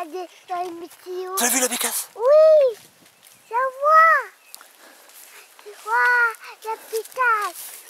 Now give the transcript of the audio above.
regarder dans les météos. Tu as vu la bécasse Oui, je vois. Je vois la pétasse.